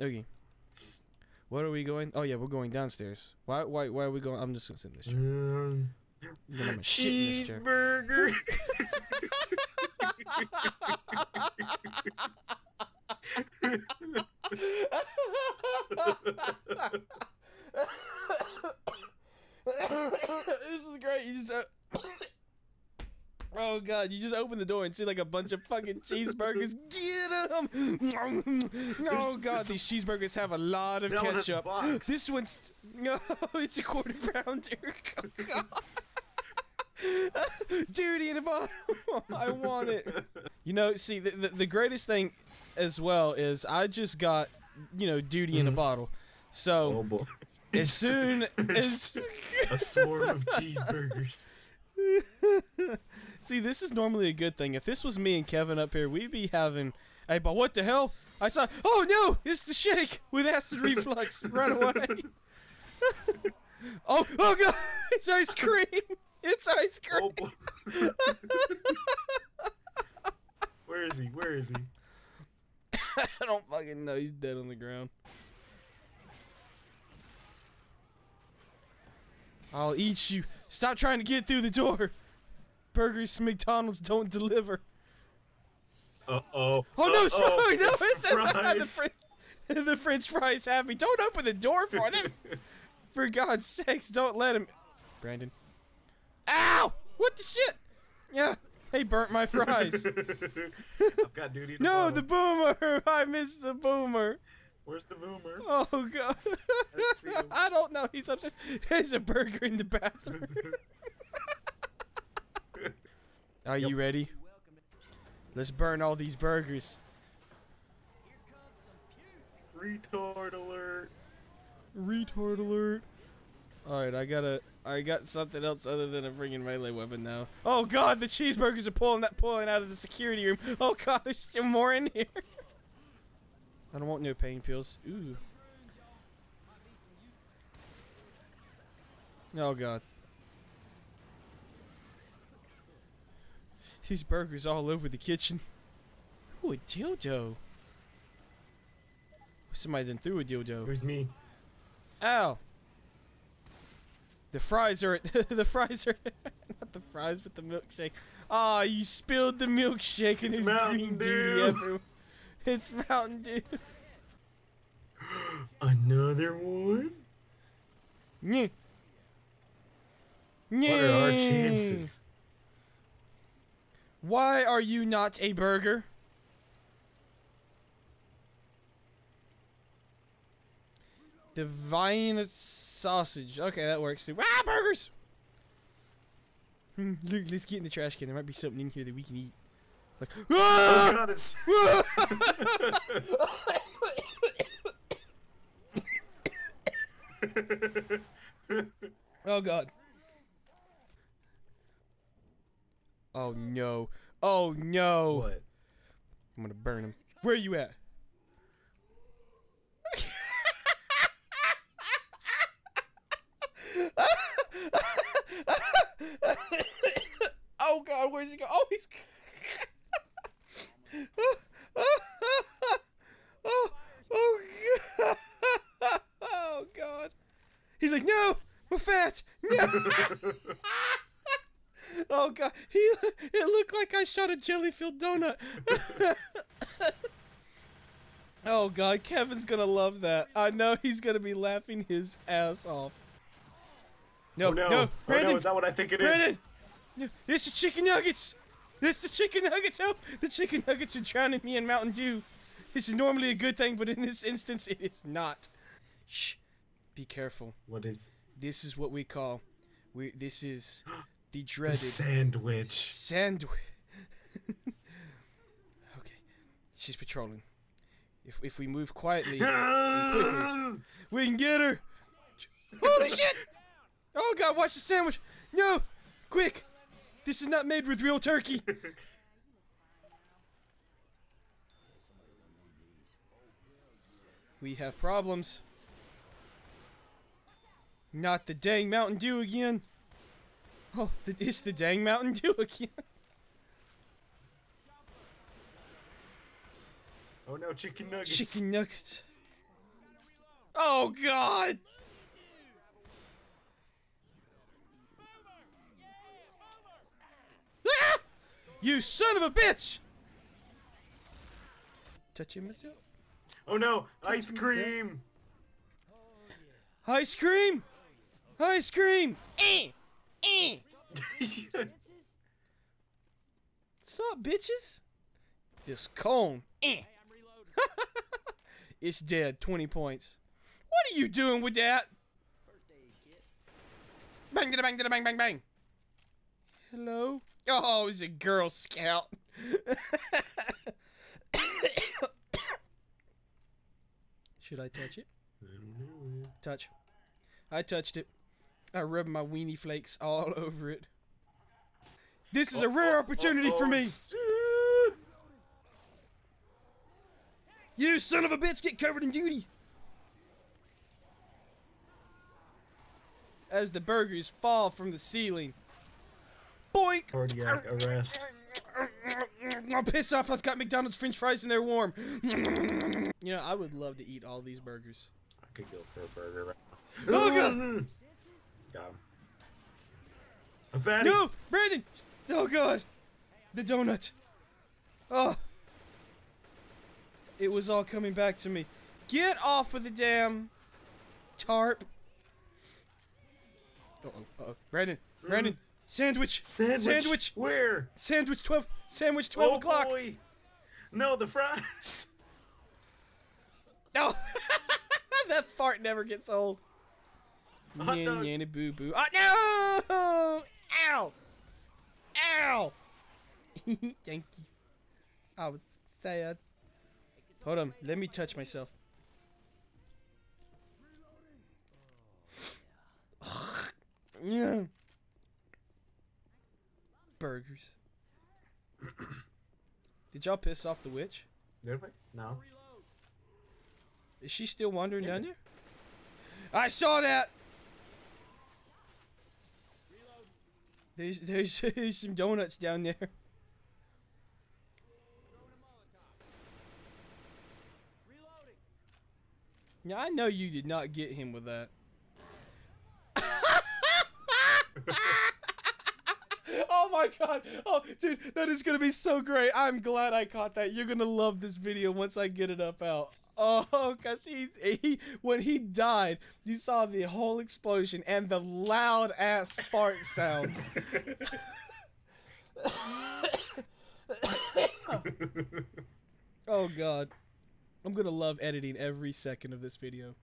Okay. What are we going? Oh yeah, we're going downstairs. Why? Why? Why are we going? I'm just gonna sit in this chair. Um, I'm gonna shit in this chair. cheeseburger. this is great. You just. Uh, oh god! You just open the door and see like a bunch of fucking cheeseburgers. Get them! Oh god! These cheeseburgers have a lot of That one has ketchup. This one's no, it's a quarter pounder. Oh, god. Duty in a bottle. I want it. You know, see, the, the, the greatest thing as well is I just got, you know, duty in a Mhm. bottle. oh So boy. as soon as a swarm of cheeseburgers. See, this is normally a good thing. If this was me and Kevin up here, we'd be having. Hey, but what the hell? I saw. Oh no! It's the shake with acid reflux. Run away! oh, oh god! It's ice cream! It's ice oh, cream! Oh. Where is he? Where is he? I don't fucking know. He's dead on the ground. I'll eat you. Stop trying to get through the door. Burgers from McDonald's don't deliver. Uh oh. Oh no, sorry, no, It's it's, the, fries. French, the French fries happy. Don't open the door for them. for God's sakes, don't let him. Brandon. Ow! What the shit? Yeah, they burnt my fries. I've got duty. To no, the boomer. I missed the boomer. Where's the boomer? Oh god. him. I don't know. He's upset. There's a burger in the bathroom. Are you ready? Let's burn all these burgers. Retard alert. Retard alert. Alright, I gotta I got something else other than a freaking melee weapon now. Oh god, the cheeseburgers are pulling that pulling out of the security room. Oh god, there's still more in here. I don't want no pain pills. Ooh. Oh god. These burgers all over the kitchen. Ooh, a dildo. Somebody done threw a dildo. Where's me? Ow. The fries are the fries are not the fries but the milkshake. Ah, you spilled the milkshake and It's Mountain Dew. It's Mountain Dew. Another one? Nyeh. What are our chances? Why are you not a burger? Divine sausage. Okay, that works too. Ah, burgers! Hmm, Look, let's get in the trash can. There might be something in here that we can eat. Like, Oh ah! god, it's. oh god. Oh no. Oh no. what? I'm gonna burn him. Where are you at? oh god, where's he go? Oh, he's. oh, oh, god. oh god. He's like, no, I'm fat. No. Oh god, he it looked like I shot a jelly-filled donut. oh god, Kevin's gonna love that. I know he's gonna be laughing his ass off. No, oh no. no, oh Brandon, no, is that what I think it is? Brandon, no, it's the chicken nuggets. It's the chicken nuggets. Help! The chicken nuggets are drowning me in Mountain Dew. This is normally a good thing, but in this instance, it is not. Shh. Be careful. What is This is what we call. We. This is the the sandwich? Sandwich. okay, she's patrolling. If if we move quietly, quickly, we can get her. Holy shit! Oh god, watch the sandwich! No, quick! This is not made with real turkey. we have problems. Not the dang Mountain Dew again. Oh, it's the dang Mountain Dew again. oh no, chicken nuggets. Chicken nuggets. Oh God! Ah! You son of a bitch! Touching myself. Oh no! Ice Touch cream! Ice cream! Ice cream! Eh! Eh! What's up, bitches? This cone. Eh. it's dead. 20 points. What are you doing with that? Bang, da bang, da bang, bang, bang. Hello? Oh, he's a Girl Scout. Should I touch it? Touch. I touched it. I rubbed my weenie flakes all over it. This is a oh, rare oh, opportunity for oh, me. You son of a bitch, get covered in duty. As the burgers fall from the ceiling. Boink! Cardiac arrest. I'll piss off. I've got McDonald's French fries and they're warm. you know, I would love to eat all these burgers. I could go for a burger right now. Oh, God. Got him. A fatty! No, Brandon! Oh God, the donut. Oh, it was all coming back to me. Get off of the damn tarp. Uh oh, uh oh, Brandon, Brandon, sandwich, Sandwich! sandwich, Where? sandwich, twelve, sandwich, twelve oh o'clock. boy! No, the fries! No, that fart never gets old. Hot Yanny yanny boo boo. Oh no! Ow! Ow! Thank you. I was sad. Hold on, let me touch myself. yeah. Burgers. Did y'all piss off the witch? Did we? No. Is she still wandering Yeah. down there? I saw that. There's, there's there's some donuts down there. Yeah, I know you did not get him with that. oh my god! Oh, dude, that is gonna be so great. I'm glad I caught that. You're gonna love this video once I get it up out. Oh, cause he's he when he died, you saw the whole explosion and the loud ass fart sound. oh god. I'm gonna love editing every second of this video.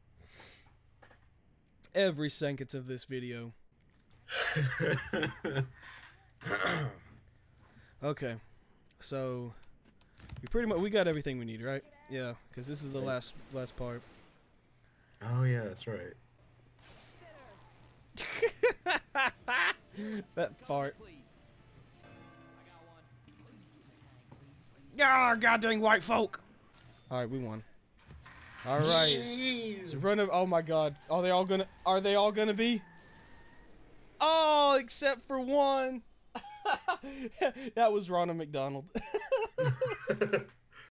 Every second of this video. Okay, so we pretty much we got everything we need, right? Yeah, because this is the last last part. oh yeah, that's right. that fart. Ah, goddamn white folk! All right, we won. All right. So run of, oh my god. Are they all gonna are they all gonna be? Oh, except for one. that was Ronald McDonald.